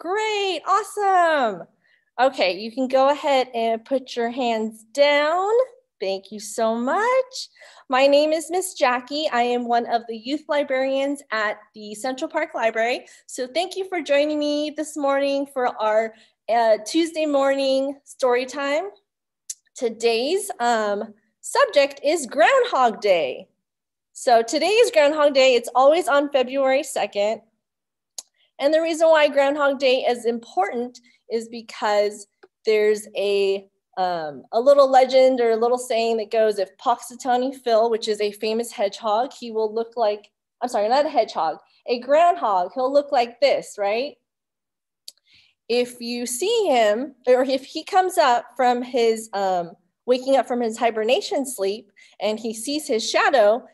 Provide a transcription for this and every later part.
Great, awesome. Okay, you can go ahead and put your hands down. Thank you so much. My name is Miss Jackie. I am one of the youth librarians at the Central Park Library. So thank you for joining me this morning for our uh, Tuesday morning story time. Today's um, subject is Groundhog Day. So today is Groundhog Day. It's always on February 2nd. And the reason why Groundhog Day is important is because there's a um, a little legend or a little saying that goes if Punxsutawney Phil, which is a famous hedgehog, he will look like, I'm sorry, not a hedgehog, a groundhog, he'll look like this, right? If you see him, or if he comes up from his, um, waking up from his hibernation sleep and he sees his shadow,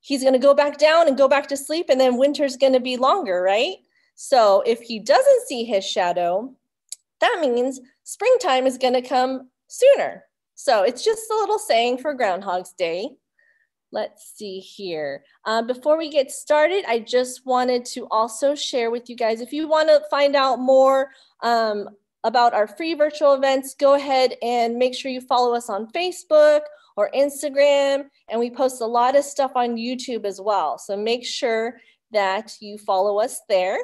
he's gonna go back down and go back to sleep and then winter's gonna be longer, right? So if he doesn't see his shadow, that means springtime is going to come sooner. So it's just a little saying for Groundhog's Day. Let's see here. Uh, before we get started, I just wanted to also share with you guys, if you want to find out more um, about our free virtual events, go ahead and make sure you follow us on Facebook or Instagram. And we post a lot of stuff on YouTube as well. So make sure that you follow us there.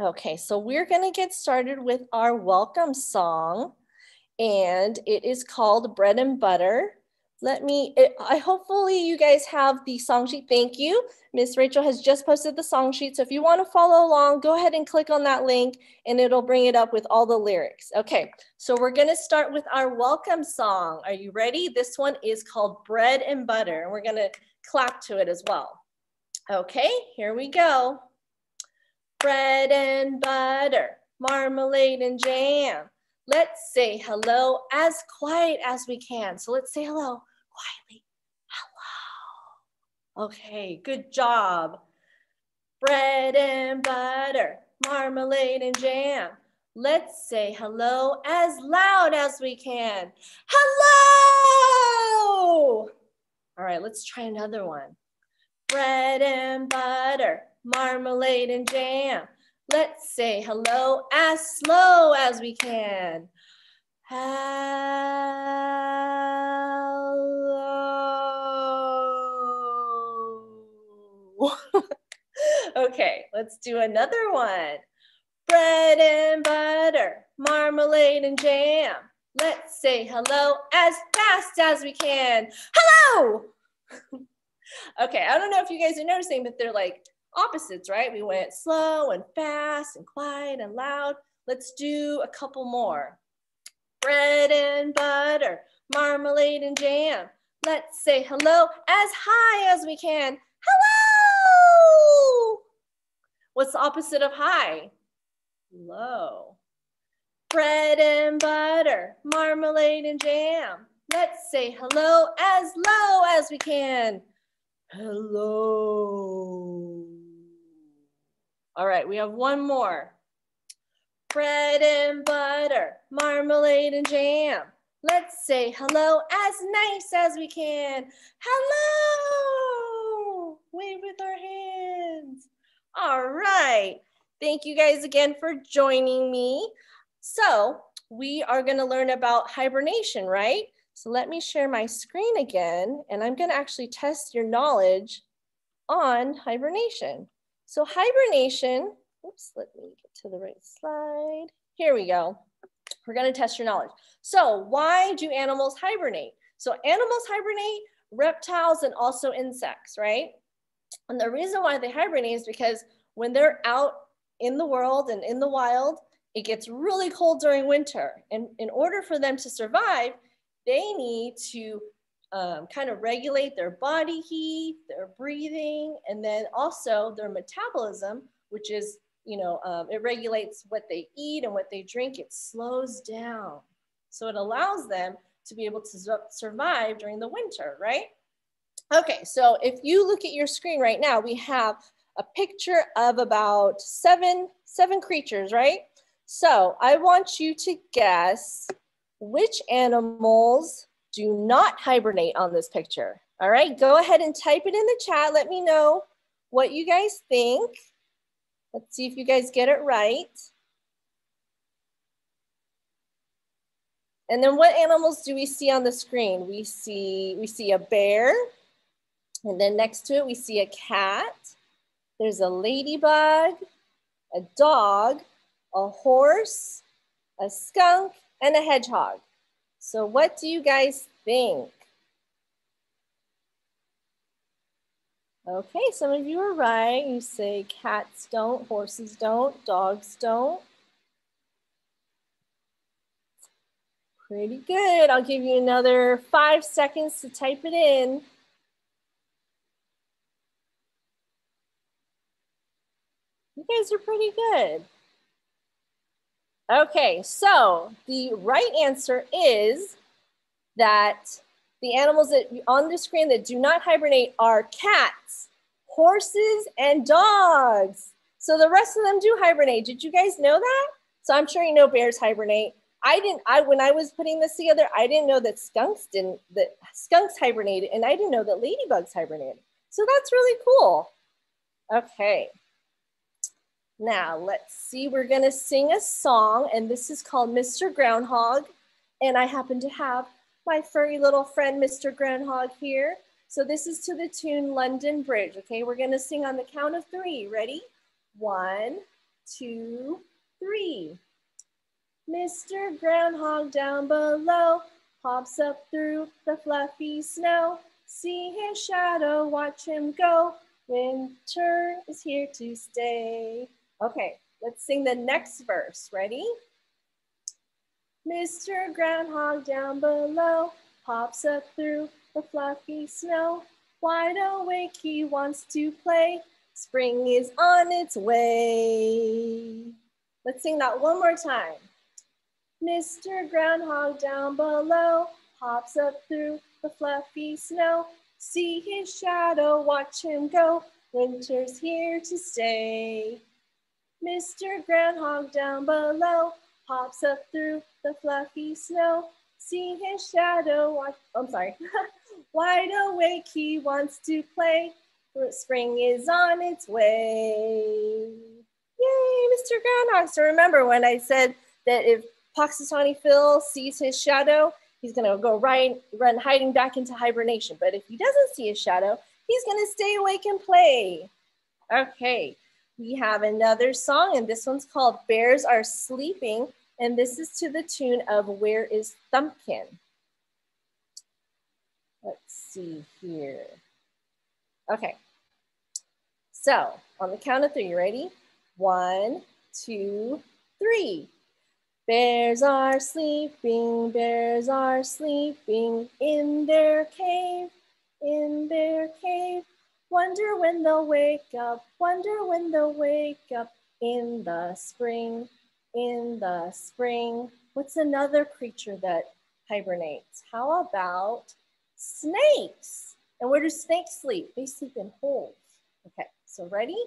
Okay, so we're going to get started with our welcome song, and it is called Bread and Butter. Let me, I hopefully you guys have the song sheet. Thank you. Miss Rachel has just posted the song sheet. So if you want to follow along, go ahead and click on that link and it'll bring it up with all the lyrics. Okay, so we're going to start with our welcome song. Are you ready? This one is called Bread and Butter, and we're going to clap to it as well. Okay, here we go bread and butter, marmalade and jam. Let's say hello as quiet as we can. So let's say hello quietly. Hello. Okay, good job. Bread and butter, marmalade and jam. Let's say hello as loud as we can. Hello! All right, let's try another one. Bread and butter, marmalade and jam. Let's say hello as slow as we can. Hello. okay, let's do another one. Bread and butter, marmalade and jam. Let's say hello as fast as we can. Hello! okay, I don't know if you guys are noticing, but they're like opposites, right? We went slow and fast and quiet and loud. Let's do a couple more. Bread and butter, marmalade and jam. Let's say hello as high as we can. Hello! What's the opposite of high? Low. Bread and butter, marmalade and jam. Let's say hello as low as we can. Hello. All right, we have one more. Bread and butter, marmalade and jam. Let's say hello as nice as we can. Hello! Wave with our hands. All right. Thank you guys again for joining me. So we are gonna learn about hibernation, right? So let me share my screen again, and I'm gonna actually test your knowledge on hibernation. So hibernation, oops, let me get to the right slide. Here we go. We're gonna test your knowledge. So why do animals hibernate? So animals hibernate, reptiles, and also insects, right? And the reason why they hibernate is because when they're out in the world and in the wild, it gets really cold during winter. And in order for them to survive, they need to um, kind of regulate their body heat, their breathing, and then also their metabolism, which is, you know, um, it regulates what they eat and what they drink. It slows down. So it allows them to be able to survive during the winter, right? Okay, so if you look at your screen right now, we have a picture of about seven, seven creatures, right? So I want you to guess which animals do not hibernate on this picture. All right, go ahead and type it in the chat. Let me know what you guys think. Let's see if you guys get it right. And then what animals do we see on the screen? We see, we see a bear, and then next to it, we see a cat. There's a ladybug, a dog, a horse, a skunk, and a hedgehog. So what do you guys think? Okay, some of you are right. You say cats don't, horses don't, dogs don't. Pretty good. I'll give you another five seconds to type it in. You guys are pretty good. Okay, so the right answer is that the animals that on the screen that do not hibernate are cats, horses, and dogs. So the rest of them do hibernate. Did you guys know that? So I'm sure you know bears hibernate. I didn't, I when I was putting this together, I didn't know that skunks didn't, that skunks hibernated, and I didn't know that ladybugs hibernated. So that's really cool. Okay. Now let's see, we're gonna sing a song and this is called Mr. Groundhog. And I happen to have my furry little friend, Mr. Groundhog here. So this is to the tune London Bridge, okay? We're gonna sing on the count of three, ready? One, two, three. Mr. Groundhog down below hops up through the fluffy snow. See his shadow, watch him go. Winter is here to stay. Okay, let's sing the next verse. Ready? Mr. Groundhog down below pops up through the fluffy snow. Wide awake, he wants to play. Spring is on its way. Let's sing that one more time. Mr. Groundhog down below hops up through the fluffy snow. See his shadow, watch him go. Winter's here to stay. Mr. Groundhog down below pops up through the fluffy snow. See his shadow, watch, I'm sorry. Wide awake, he wants to play. Spring is on its way. Yay, Mr. Groundhog. So remember when I said that if Punxsutawney Phil sees his shadow, he's gonna go right, run hiding back into hibernation. But if he doesn't see his shadow, he's gonna stay awake and play. Okay, we have another song, and this one's called Bears Are Sleeping, and this is to the tune of Where is Thumbkin? Let's see here. Okay, so on the count of three, you ready? One, two, three. Bears are sleeping, bears are sleeping in their cave, in their cave. Wonder when they'll wake up, wonder when they'll wake up in the spring, in the spring. What's another creature that hibernates? How about snakes? And where do snakes sleep? They sleep in holes. Okay, so ready?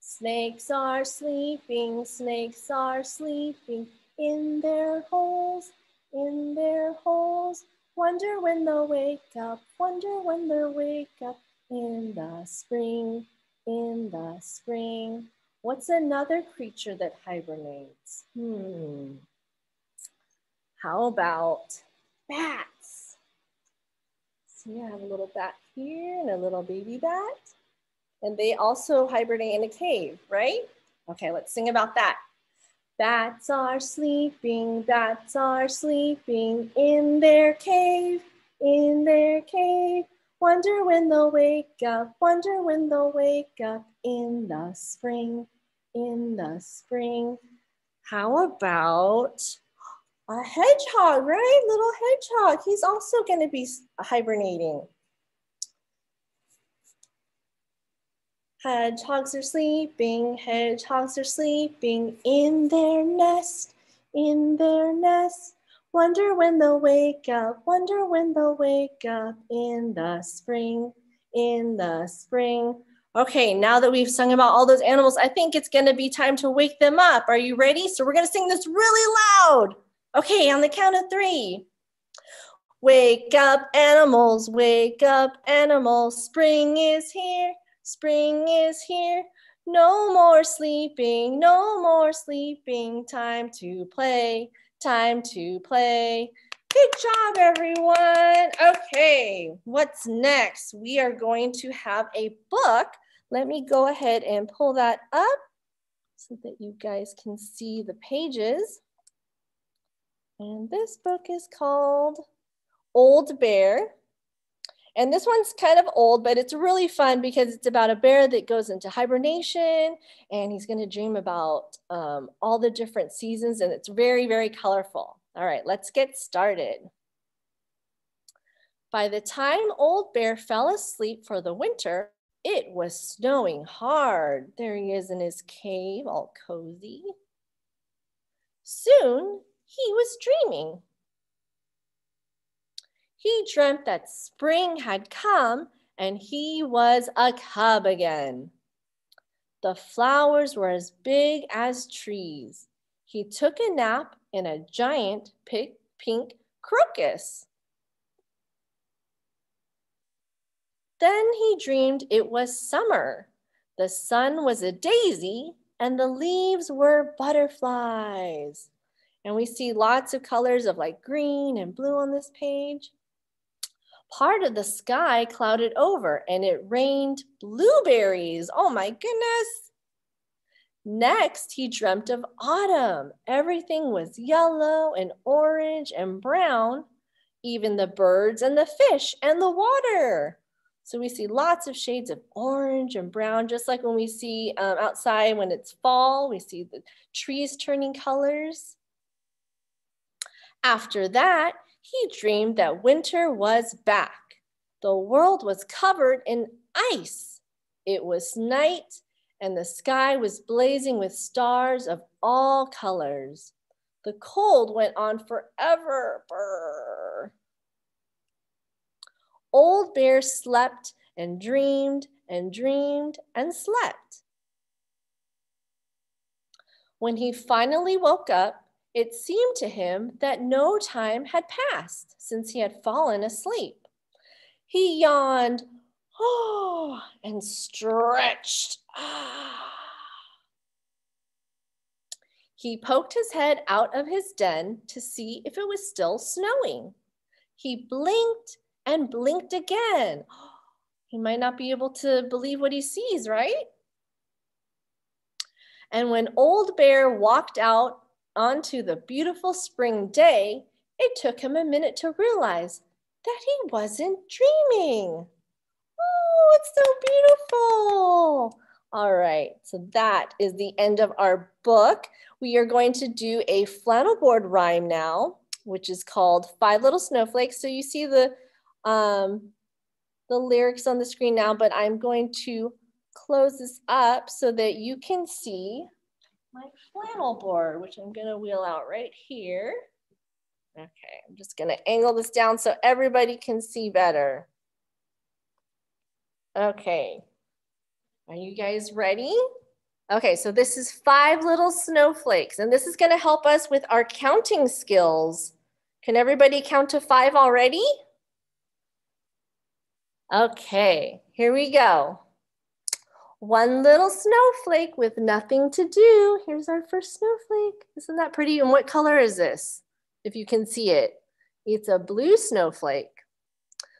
Snakes are sleeping, snakes are sleeping in their holes, in their holes. Wonder when they'll wake up, wonder when they'll wake up in the spring, in the spring. What's another creature that hibernates? Hmm. How about bats? See, I have a little bat here and a little baby bat. And they also hibernate in a cave, right? Okay, let's sing about that. Bats are sleeping, bats are sleeping in their cave, in their cave. Wonder when they'll wake up, wonder when they'll wake up in the spring, in the spring. How about a hedgehog, right? Little hedgehog. He's also going to be hibernating. Hedgehogs are sleeping, hedgehogs are sleeping in their nest, in their nest. Wonder when they'll wake up, wonder when they'll wake up in the spring, in the spring. Okay, now that we've sung about all those animals, I think it's gonna be time to wake them up. Are you ready? So we're gonna sing this really loud. Okay, on the count of three. Wake up animals, wake up animals, spring is here, spring is here. No more sleeping, no more sleeping, time to play, Time to play. Good job, everyone. Okay, what's next? We are going to have a book. Let me go ahead and pull that up so that you guys can see the pages. And this book is called Old Bear. And this one's kind of old, but it's really fun because it's about a bear that goes into hibernation and he's going to dream about um, all the different seasons. And it's very, very colorful. All right, let's get started. By the time Old Bear fell asleep for the winter, it was snowing hard. There he is in his cave, all cozy. Soon he was dreaming. He dreamt that spring had come and he was a cub again. The flowers were as big as trees. He took a nap in a giant pink crocus. Then he dreamed it was summer. The sun was a daisy and the leaves were butterflies. And we see lots of colors of like green and blue on this page. Part of the sky clouded over and it rained blueberries. Oh my goodness. Next, he dreamt of autumn. Everything was yellow and orange and brown, even the birds and the fish and the water. So we see lots of shades of orange and brown, just like when we see um, outside when it's fall, we see the trees turning colors. After that, he dreamed that winter was back. The world was covered in ice. It was night and the sky was blazing with stars of all colors. The cold went on forever. Brr. Old Bear slept and dreamed and dreamed and slept. When he finally woke up, it seemed to him that no time had passed since he had fallen asleep. He yawned, oh, and stretched. Ah. He poked his head out of his den to see if it was still snowing. He blinked and blinked again. He might not be able to believe what he sees, right? And when Old Bear walked out onto the beautiful spring day, it took him a minute to realize that he wasn't dreaming. Oh, it's so beautiful. All right, so that is the end of our book. We are going to do a flannel board rhyme now, which is called Five Little Snowflakes. So you see the, um, the lyrics on the screen now, but I'm going to close this up so that you can see my flannel board, which I'm gonna wheel out right here. Okay, I'm just gonna angle this down so everybody can see better. Okay, are you guys ready? Okay, so this is five little snowflakes, and this is gonna help us with our counting skills. Can everybody count to five already? Okay, here we go. One little snowflake with nothing to do. Here's our first snowflake. Isn't that pretty? And what color is this? If you can see it, it's a blue snowflake.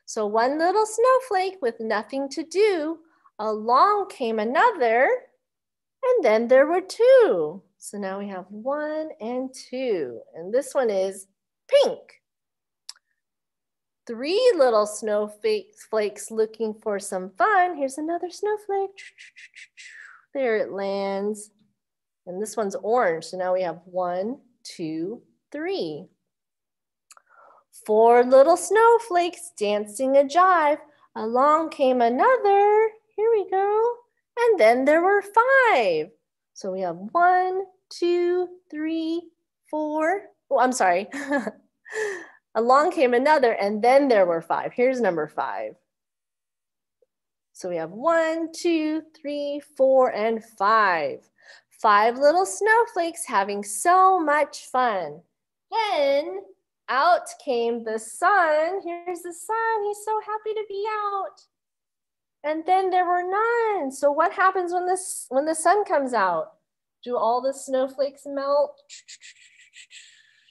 So one little snowflake with nothing to do, along came another, and then there were two. So now we have one and two, and this one is pink three little snowflakes looking for some fun. Here's another snowflake. There it lands. And this one's orange. So now we have one, two, three. Four little snowflakes dancing a jive. Along came another. Here we go. And then there were five. So we have one, two, three, four. Oh, I'm sorry. Along came another, and then there were five. Here's number five. So we have one, two, three, four, and five. Five little snowflakes having so much fun. Then out came the sun. Here's the sun. He's so happy to be out. And then there were none. So what happens when this when the sun comes out? Do all the snowflakes melt?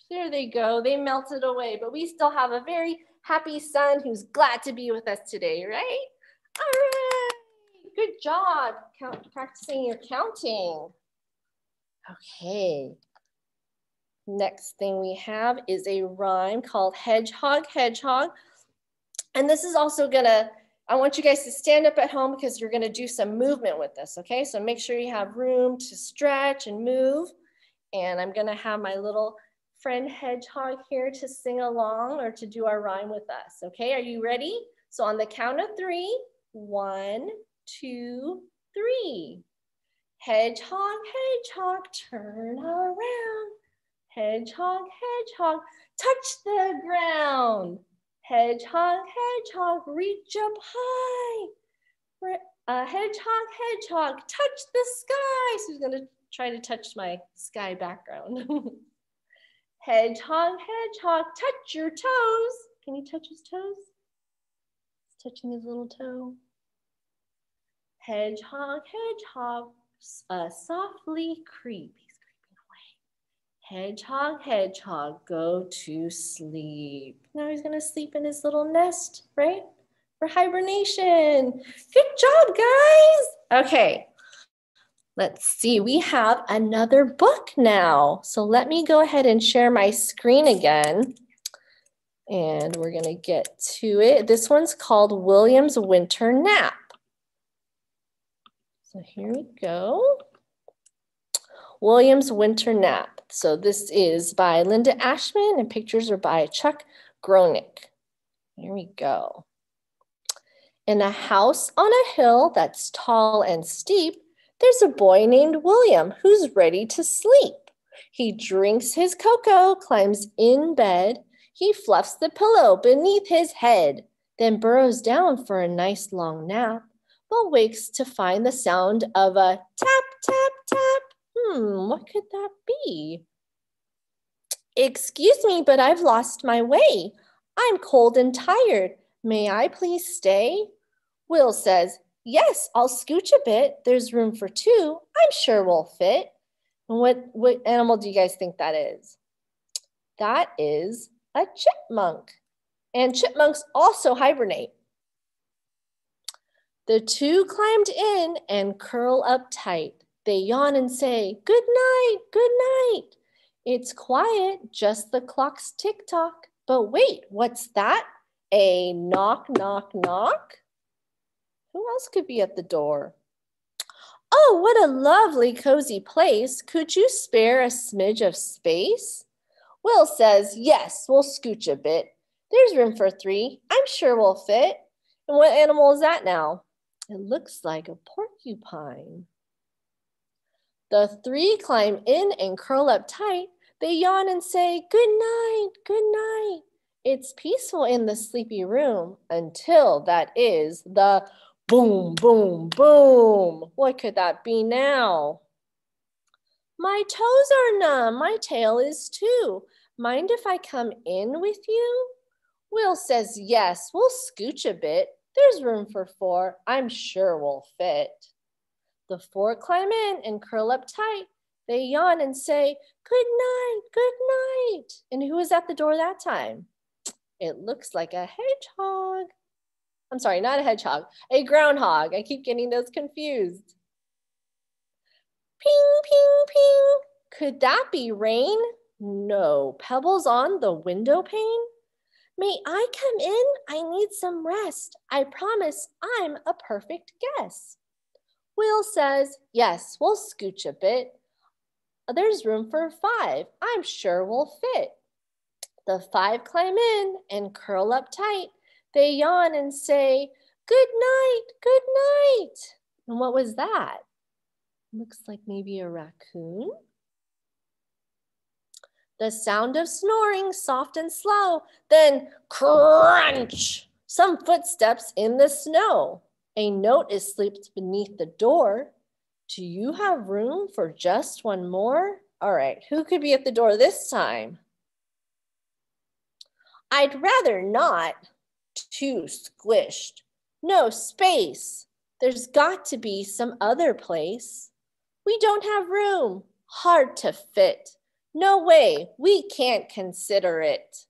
There they go. They melted away, but we still have a very happy sun who's glad to be with us today, right? All right. Good job Count, practicing your counting. Okay. Next thing we have is a rhyme called Hedgehog, Hedgehog. And this is also gonna, I want you guys to stand up at home because you're gonna do some movement with this, okay? So make sure you have room to stretch and move. And I'm gonna have my little friend Hedgehog here to sing along or to do our rhyme with us, okay? Are you ready? So on the count of three, one, two, three. Hedgehog, hedgehog, turn around. Hedgehog, hedgehog, touch the ground. Hedgehog, hedgehog, reach up high. A uh, hedgehog, hedgehog, touch the sky. So he's gonna try to touch my sky background. hedgehog, hedgehog, touch your toes. Can you touch his toes? He's touching his little toe. Hedgehog, hedgehog, uh, softly creep. He's creeping away. Hedgehog, hedgehog, go to sleep. Now he's gonna sleep in his little nest, right? For hibernation. Good job, guys. Okay, let's see. We have another book now. So let me go ahead and share my screen again. And we're gonna get to it. This one's called William's Winter Nap. So here we go. William's Winter Nap. So this is by Linda Ashman and pictures are by Chuck Groenink. Here we go. In a house on a hill that's tall and steep, there's a boy named William who's ready to sleep. He drinks his cocoa, climbs in bed. He fluffs the pillow beneath his head, then burrows down for a nice long nap but wakes to find the sound of a tap, tap, tap. Hmm, what could that be? Excuse me, but I've lost my way. I'm cold and tired. May I please stay? Will says, Yes, I'll scooch a bit. There's room for two. I'm sure we'll fit. And what, what animal do you guys think that is? That is a chipmunk. And chipmunks also hibernate. The two climbed in and curl up tight. They yawn and say, Good night, good night. It's quiet, just the clock's tick tock. But wait, what's that? A knock, knock, knock? Who else could be at the door? Oh, what a lovely cozy place. Could you spare a smidge of space? Will says, Yes, we'll scooch a bit. There's room for three. I'm sure we'll fit. And what animal is that now? It looks like a porcupine. The three climb in and curl up tight. They yawn and say, Good night, good night. It's peaceful in the sleepy room until that is the boom, boom, boom. What could that be now? My toes are numb, my tail is too. Mind if I come in with you? Will says, Yes, we'll scooch a bit. There's room for four. I'm sure we'll fit. The four climb in and curl up tight. They yawn and say, Good night, good night. And who was at the door that time? It looks like a hedgehog. I'm sorry, not a hedgehog, a groundhog. I keep getting those confused. Ping, ping, ping. Could that be rain? No. Pebbles on the window pane? May I come in? I need some rest. I promise I'm a perfect guest. Will says, Yes, we'll scooch a bit. There's room for five. I'm sure we'll fit. The five climb in and curl up tight. They yawn and say, Good night, good night. And what was that? Looks like maybe a raccoon. The sound of snoring, soft and slow, then crunch, some footsteps in the snow. A note is slipped beneath the door. Do you have room for just one more? All right, who could be at the door this time? I'd rather not. Too squished. No space. There's got to be some other place. We don't have room. Hard to fit. No way, we can't consider it.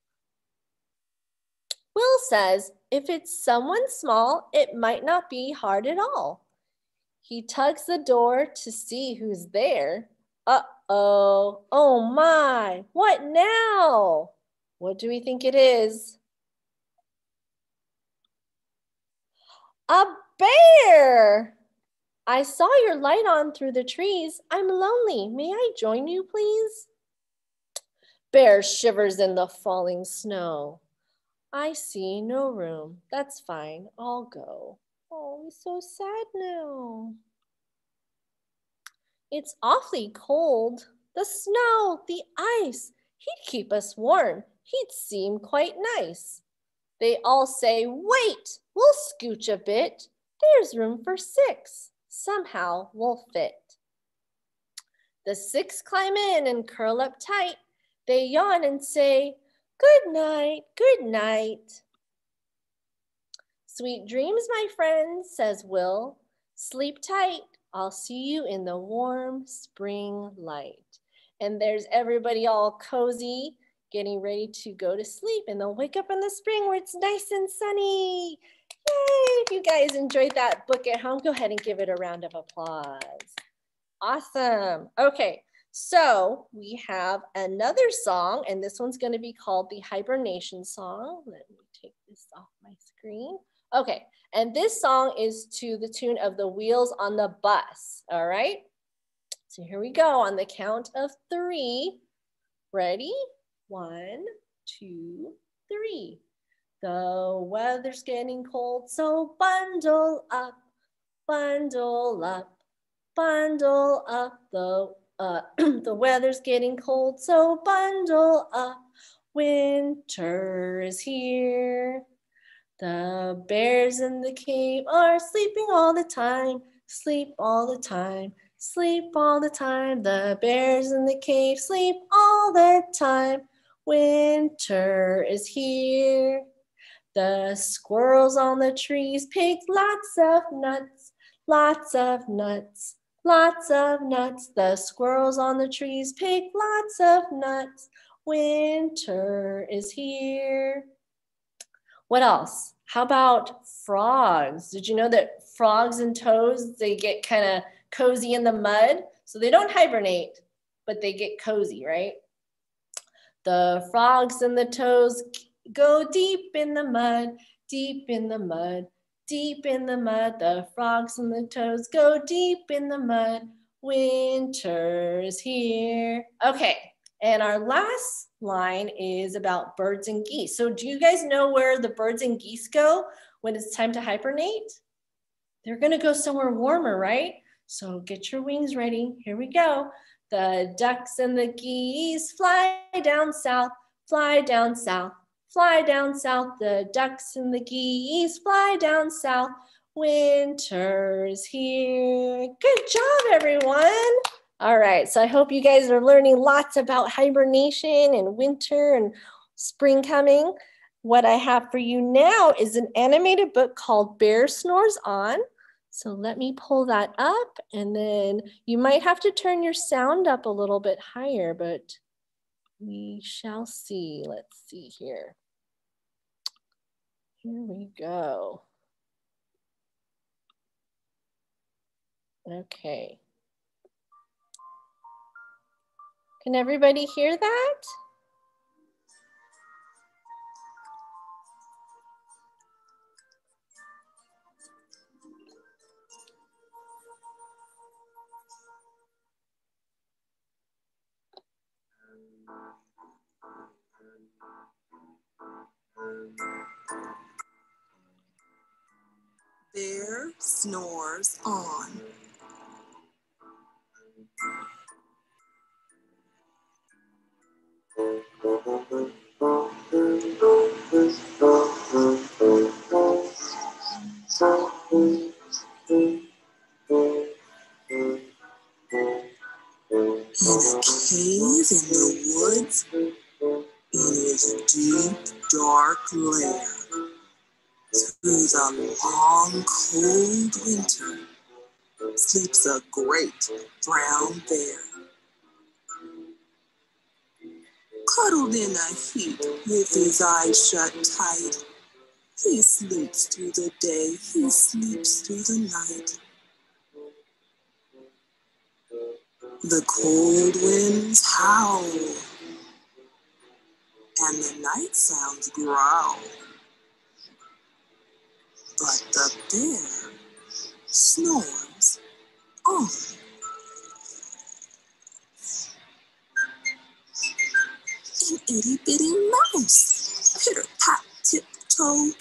Will says, if it's someone small, it might not be hard at all. He tugs the door to see who's there. Uh-oh, oh my, what now? What do we think it is? A bear! I saw your light on through the trees. I'm lonely. May I join you, please? Bear shivers in the falling snow. I see no room. That's fine. I'll go. Oh, he's so sad now. It's awfully cold. The snow, the ice. He'd keep us warm. He'd seem quite nice. They all say, wait, we'll scooch a bit. There's room for six. Somehow we'll fit. The six climb in and curl up tight. They yawn and say, Good night, good night. Sweet dreams, my friends, says Will. Sleep tight. I'll see you in the warm spring light. And there's everybody all cozy, getting ready to go to sleep. And they'll wake up in the spring where it's nice and sunny. If you guys enjoyed that book at home, go ahead and give it a round of applause. Awesome. Okay, so we have another song, and this one's going to be called the Hibernation Song. Let me take this off my screen. Okay, and this song is to the tune of the wheels on the bus. All right, so here we go on the count of three. Ready? One, two, three. The weather's getting cold, so bundle up, bundle up, bundle up the uh, the weather's getting cold, so bundle up. Winter is here. The bears in the cave are sleeping all the time, sleep all the time, sleep all the time. The bears in the cave sleep all the time. Winter is here. The squirrels on the trees pick lots of nuts, lots of nuts lots of nuts. The squirrels on the trees pick lots of nuts. Winter is here. What else? How about frogs? Did you know that frogs and toads, they get kind of cozy in the mud? So they don't hibernate, but they get cozy, right? The frogs and the toads go deep in the mud, deep in the mud deep in the mud. The frogs and the toads go deep in the mud. Winter's here. Okay, and our last line is about birds and geese. So do you guys know where the birds and geese go when it's time to hibernate? They're gonna go somewhere warmer, right? So get your wings ready. Here we go. The ducks and the geese fly down south, fly down south, Fly down south, the ducks and the geese fly down south. Winter's here. Good job, everyone. All right, so I hope you guys are learning lots about hibernation and winter and spring coming. What I have for you now is an animated book called Bear Snores On. So let me pull that up and then you might have to turn your sound up a little bit higher, but we shall see. Let's see here. Here we go. Okay. Can everybody hear that? Snores on. Sleeps a great brown bear. Cuddled in a heap with his eyes shut tight. He sleeps through the day, he sleeps through the night. The cold winds howl, and the night sounds growl. But the bear snores An itty bitty mouse, pitter pat tiptoed,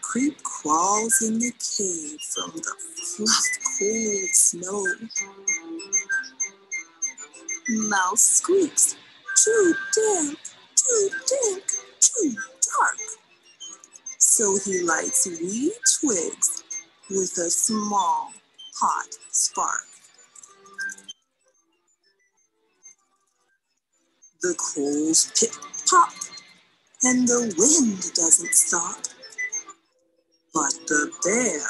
creep crawls in the cave from the fluffed cold snow. Mouse squeaks, too damp, too dank, too dark. So he lights wee twigs with a small hot spark. The coals pip pop, and the wind doesn't stop. But the bear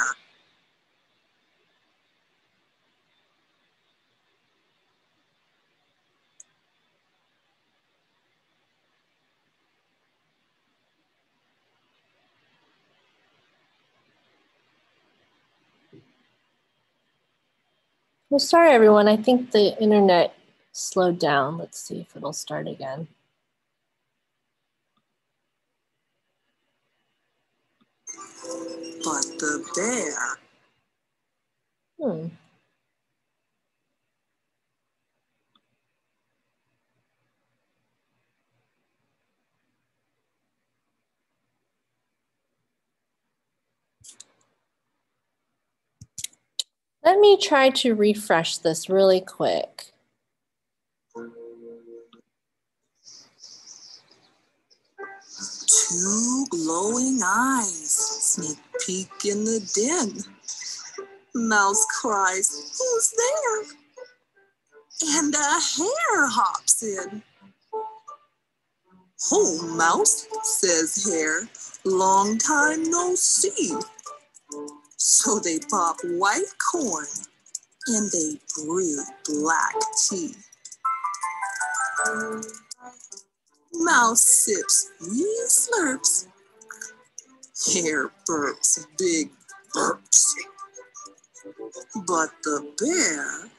Well, sorry, everyone. I think the internet slowed down. Let's see if it'll start again. but the bear Hmm. Let me try to refresh this really quick. Two glowing eyes sneak peek in the den. Mouse cries, Who's there? And a hare hops in. Oh, Mouse, says Hare, long time no see. So they pop white corn and they brew black tea. Mouse sips wee slurps. Hare burps big burps. But the bear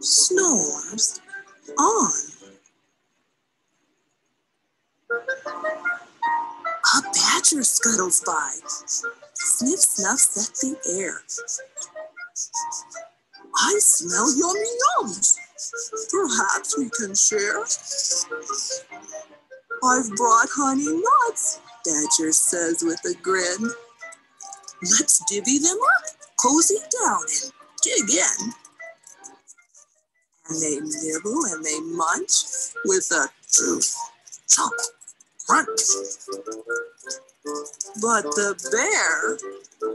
snores on. A badger scuttles by. Sniff snuffs at the air. I smell yummy yums. Perhaps we can share. I've brought honey nuts, Badger says with a grin. Let's divvy them up, cozy down, and dig in. And they nibble and they munch with a chomp, crunch. But the bear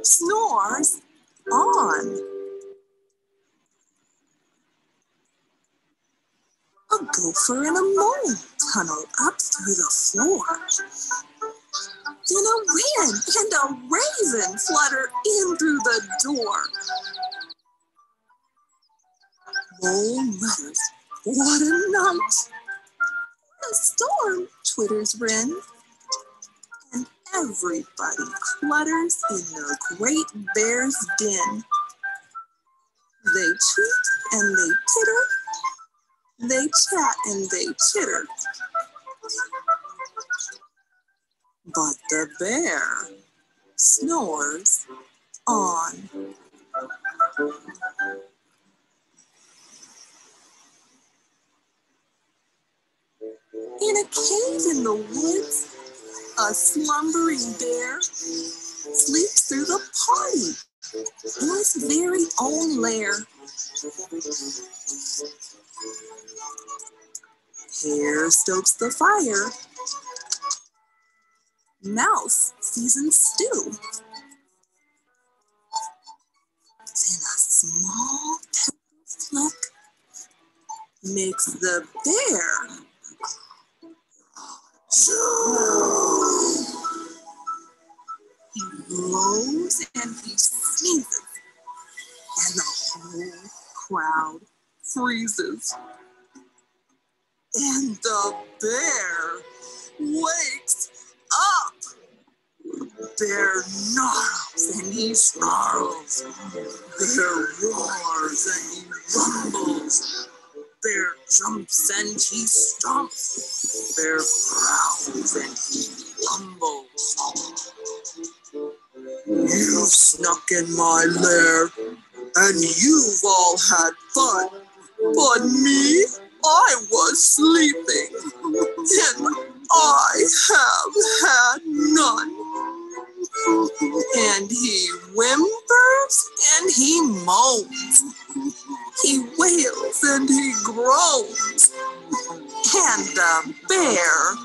snores on. A gopher and a mole tunnel up through the floor. Then a wren and a raven flutter in through the door. Oh, mole mutters, what a night! A storm, twitters wren. And everybody clutters in the great bear's den. They tweet and they titter they chat and they chitter. But the bear snores on. In a cave in the woods, a slumbering bear sleeps through the party in his very own lair. Hare stokes the fire. Mouse seasons stew. Then a small fleck makes the bear. He blows and he sneezes, and the whole crowd freezes. And the bear wakes up. Bear gnarls and he snarls. Bear roars and he rumbles. Bear jumps and he stomps. Bear growls and he rumbles. You snuck in my lair, and you've all had fun. But me, I was sleeping, and I have had none. And he whimpers and he moans. He wails and he groans. And the bear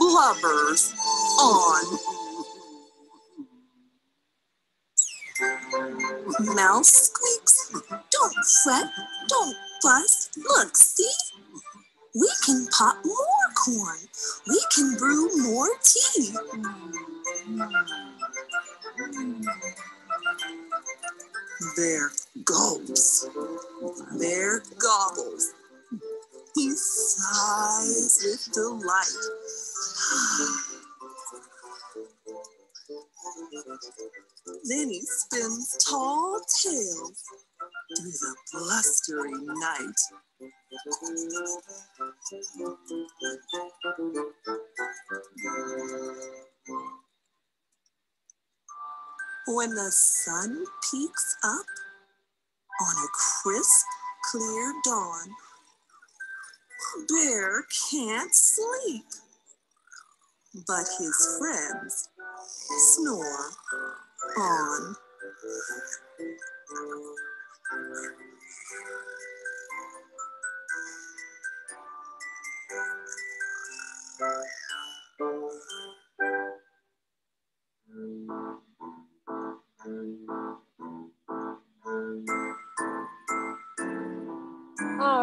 blubbers on. Mouse squeaks. Don't fret, don't fuss. Look, see? We can pop more corn. We can brew more tea. There goes. There gobbles. He sighs with delight. Then he spins tall tales through the blustery night. When the sun peeks up on a crisp, clear dawn, Bear can't sleep, but his friends snore on. All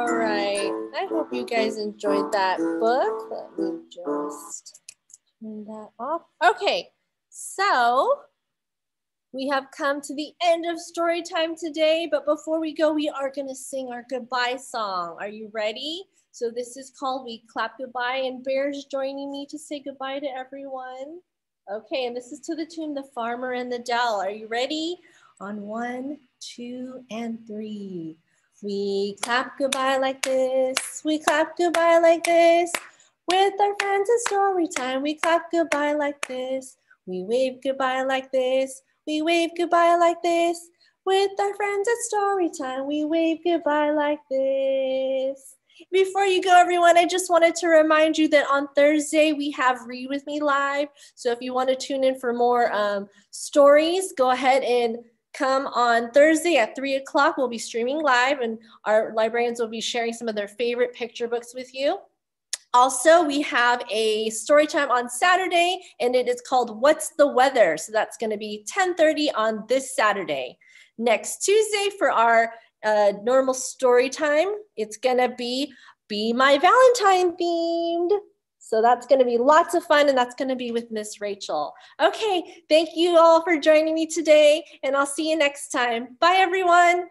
right. I hope you guys enjoyed that book. Let me just turn that off. Okay. So we have come to the end of story time today, but before we go, we are gonna sing our goodbye song. Are you ready? So this is called We Clap Goodbye and Bear's joining me to say goodbye to everyone. Okay, and this is to the tune The Farmer and the Dell. Are you ready? On one, two, and three. We clap goodbye like this. We clap goodbye like this. With our friends at story time, we clap goodbye like this. We wave goodbye like this. We wave goodbye like this. With our friends at story time, we wave goodbye like this. Before you go, everyone, I just wanted to remind you that on Thursday we have Read With Me Live. So if you want to tune in for more um, stories, go ahead and come on Thursday at 3 o'clock. We'll be streaming live, and our librarians will be sharing some of their favorite picture books with you. Also, we have a story time on Saturday, and it is called What's the Weather? So that's going to be 10:30 on this Saturday. Next Tuesday for our uh, normal story time, it's going to be Be My Valentine themed. So that's going to be lots of fun, and that's going to be with Miss Rachel. Okay, thank you all for joining me today, and I'll see you next time. Bye, everyone.